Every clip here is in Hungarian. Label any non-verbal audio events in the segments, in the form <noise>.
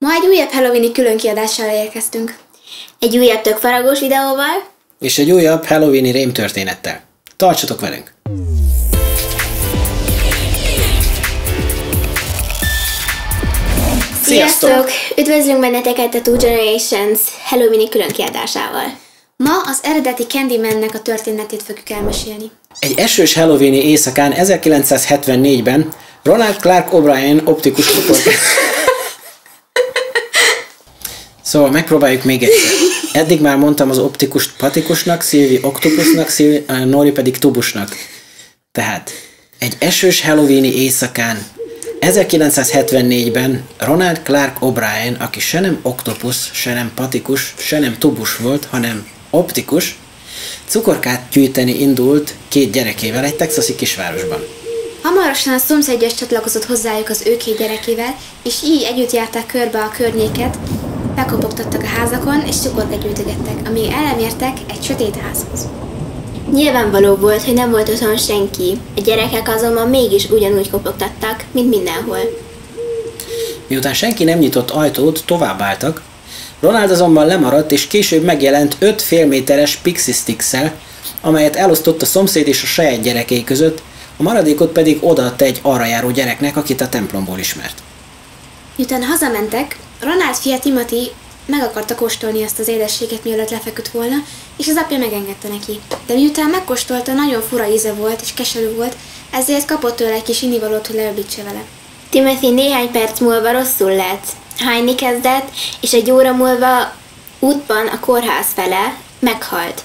Ma egy újabb Halloweeni különkiadással érkeztünk. Egy újabb tök faragós videóval. És egy újabb Halloweeni rémtörténettel. Tartsatok velünk! Sziasztok! Üdvözlünk benneteket a Two Generations Halloweeni különkiadásával. Ma az eredeti Candymannek a történetét fogjuk elmesélni. Egy esős Halloweeni éjszakán 1974-ben Ronald Clark O'Brien optikus fotók... <laughs> Szóval megpróbáljuk még egyszer. Eddig már mondtam az optikust patikusnak, Szilvi oktopusnak, Szilvi, uh, Nori pedig tubusnak. Tehát egy esős Halloweeni éjszakán 1974-ben Ronald Clark O'Brien, aki se nem oktopusz, se nem patikus, se nem tubus volt, hanem optikus, cukorkát gyűjteni indult két gyerekével egy texasi kisvárosban. Hamarosan a szomszédja csatlakozott hozzájuk az ő két gyerekével, és így együtt járták körbe a környéket, bekopogtattak a házakon, és cukorkát gyűjtögettek, amíg ellenértek egy sötét házhoz. Nyilvánvaló volt, hogy nem volt otthon senki. A gyerekek azonban mégis ugyanúgy kopogtattak, mint mindenhol. Miután senki nem nyitott ajtót, továbbálltak. Ronald azonban lemaradt, és később megjelent 5 fél méteres pixie sticks amelyet elosztott a szomszéd és a saját gyerekei között, a maradékot pedig odaadta egy arra járó gyereknek, akit a templomból ismert. Miután hazamentek, Ronald fia Timothy meg akarta kóstolni azt az édességet, mielőtt lefeküdt volna, és az apja megengedte neki. De miután megkóstolta, nagyon fura íze volt és keserű volt, ezért kapott tőle egy kis innivalót, hogy leöblítse vele. Timothy néhány perc múlva rosszul lett. Hányni kezdett, és egy óra múlva útban a kórház fele meghalt.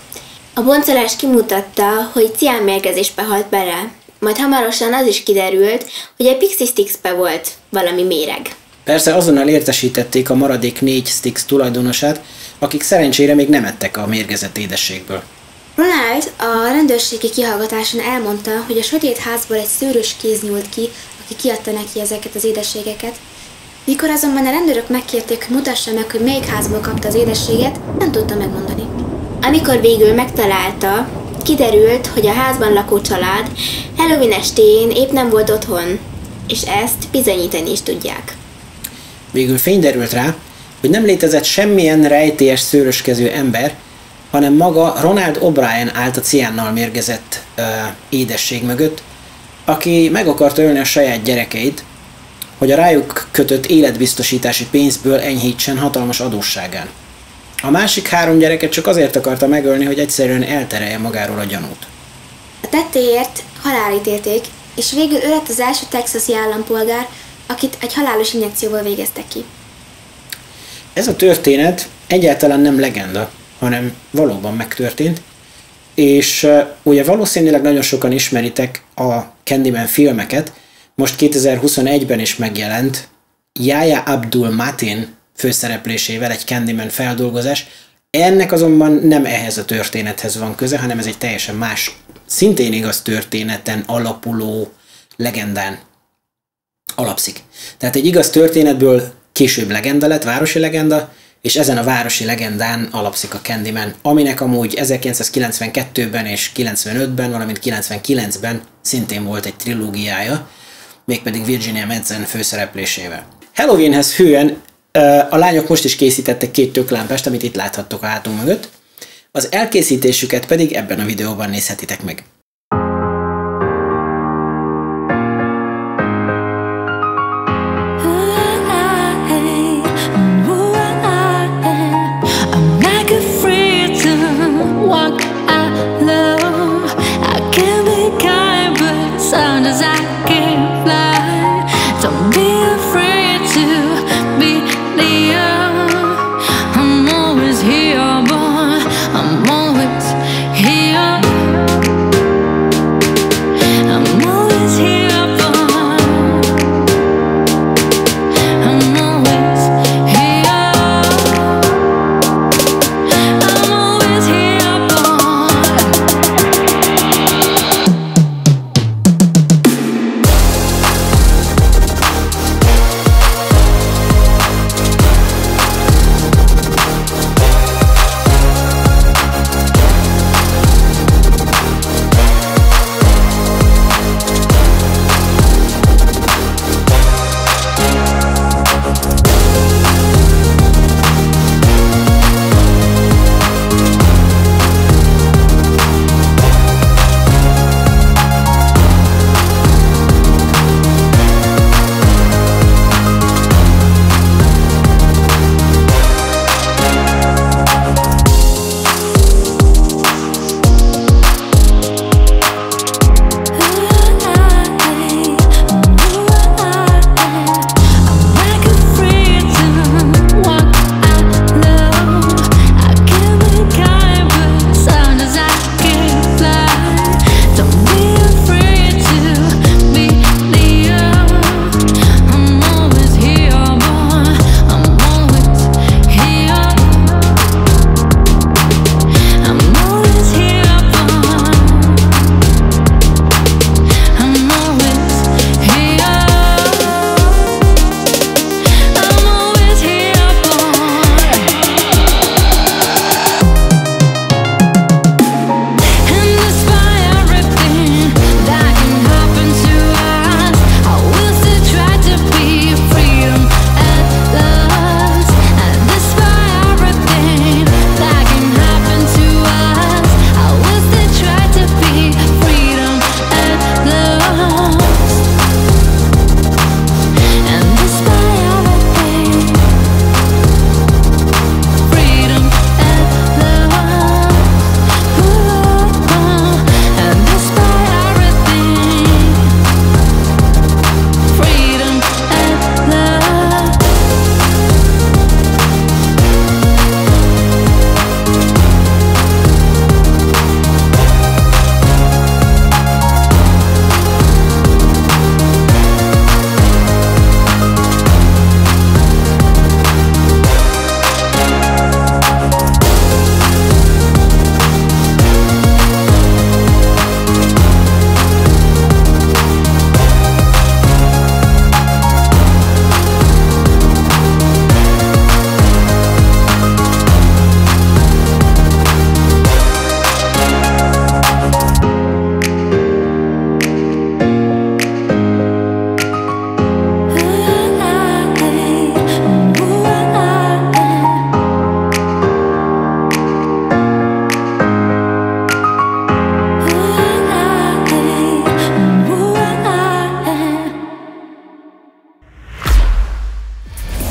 A boncolás kimutatta, hogy ciánmérgezésbe halt bele. Majd hamarosan az is kiderült, hogy a Pixie volt valami méreg. Persze azonnal értesítették a maradék négy Stix tulajdonosát, akik szerencsére még nem ettek a mérgezett édességből. Ronald a rendőrségi kihallgatáson elmondta, hogy a sötét házból egy szőrös kéz nyúlt ki, aki kiadta neki ezeket az édességeket. Mikor azonban a rendőrök megkérték, hogy mutassa meg, hogy melyik házból kapta az édességet, nem tudta megmondani. Amikor végül megtalálta, kiderült, hogy a házban lakó család Halloween estén épp nem volt otthon, és ezt bizonyítani is tudják. Végül fény derült rá, hogy nem létezett semmilyen rejtélyes szőröskező ember, hanem maga Ronald O'Brien állt a ciánnal mérgezett ö, édesség mögött, aki meg akarta ölni a saját gyerekeit, hogy a rájuk kötött életbiztosítási pénzből enyhítsen hatalmas adósságán. A másik három gyereket csak azért akarta megölni, hogy egyszerűen elterelje magáról a gyanút. A tettéért halálítélték, és végül ő lett az első texasi állampolgár, akit egy halálos injekcióval végeztek ki. Ez a történet egyáltalán nem legenda, hanem valóban megtörtént, és ugye valószínűleg nagyon sokan ismeritek a Candyman filmeket, most 2021-ben is megjelent Yaya Abdul Matin főszereplésével egy Candyman feldolgozás. Ennek azonban nem ehhez a történethez van köze, hanem ez egy teljesen más, szintén igaz történeten alapuló legendán alapszik. Tehát egy igaz történetből később legenda lett, városi legenda, és ezen a városi legendán alapszik a Candyman, aminek amúgy 1992-ben és 95-ben, valamint 99-ben szintén volt egy trilógiája, mégpedig Virginia Madsen főszereplésével. Halloweenhez hűen a lányok most is készítettek két töklámpást, amit itt láthattok a hátunk mögött, az elkészítésüket pedig ebben a videóban nézhetitek meg.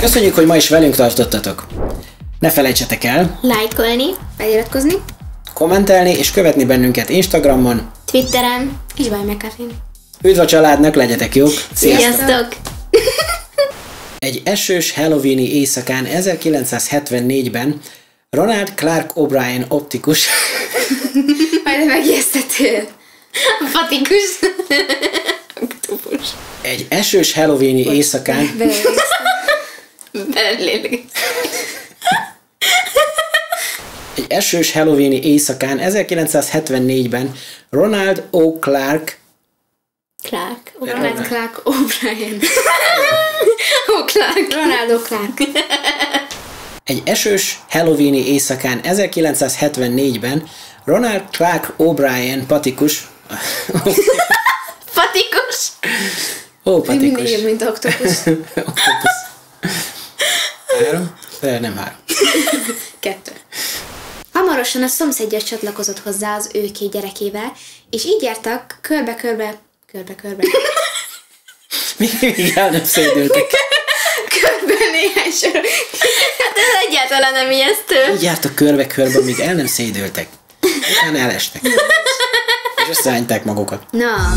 Köszönjük, hogy ma is velünk tartottatok. Ne felejtsetek el Lájkolni, Feliratkozni, kommentelni és követni bennünket Instagramon. Twitteren. és Baj McCaffin. Üdv a családnak, legyetek jók! Sziasztok! Sziasztok! Egy esős halloweeni éjszakán 1974-ben Ronald Clark O'Brien optikus <laughs> Majd megijesztettél. Fatikus. Egy esős halloweeni éjszakán Belélek. egy esős halloweeni éjszakán 1974-ben Ronald O. Clark Clark. Ronald Clark O'Brien. <laughs> Oh, Clark. Ronaldo Clark. Egy esős halloweeni éjszakán 1974-ben Ronald Clark O'Brien patikus Fatikus. Ó, Mindig patikus. jobb, mint Octopus. <laughs> Három? De nem három. <laughs> Kettő. Hamarosan a szomszédja csatlakozott hozzá az ő két gyerekével, és így jártak körbe-körbe, körbe-körbe, <laughs> Még el nem szédültek. <laughs> körbe néhány sor. Hát ez egyáltalán nem ijesztő. Így jártak körbe-körbe, amíg el nem szédültek. Utána elestek. És összeányták magukat. Na,